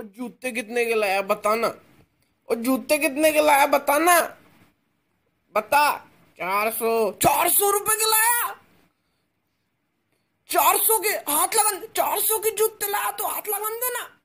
और जूते कितने के लाया, बताना। और जूते कितने के लाया, बताना। बता, चार सौ। चार सौ रुपए के लाया। चार सौ के हाथ लगा चार सौ के जूते लाया तो हाथ लगा देना।